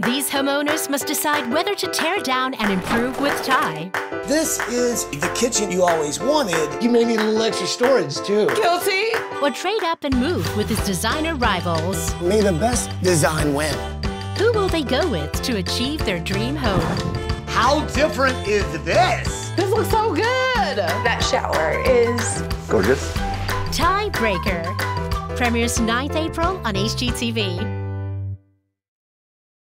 These homeowners must decide whether to tear down and improve with Ty. This is the kitchen you always wanted. You may need a little extra storage too. Guilty. Or trade up and move with his designer rivals. May the best design win. Who will they go with to achieve their dream home? How different is this? This looks so good. That shower is gorgeous. Ty Breaker. Premieres 9th April on HGTV.